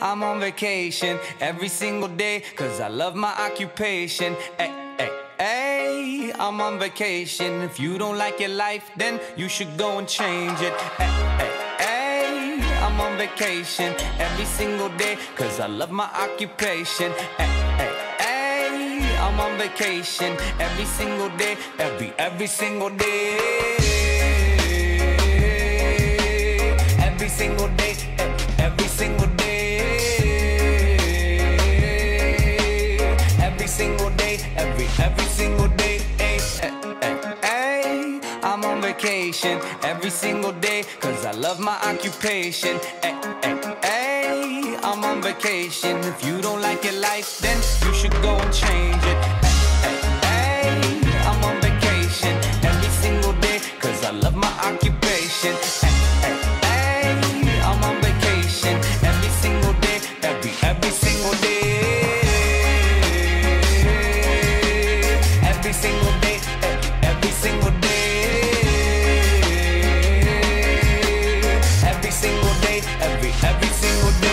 I'm on vacation every single day, cause I love my occupation. Ay, ay, ay, I'm on vacation. If you don't like your life, then you should go and change it. Ay, ay, ay, I'm on vacation every single day, cause I love my occupation. Ay, ay, ay, I'm on vacation every single day, every, every single day. Every single day, single day, every, every single day. Ay, ay, ay. I'm on vacation every single day, cause I love my occupation. Ay, ay, ay. I'm on vacation. If you don't like your life, then you should go and change tengo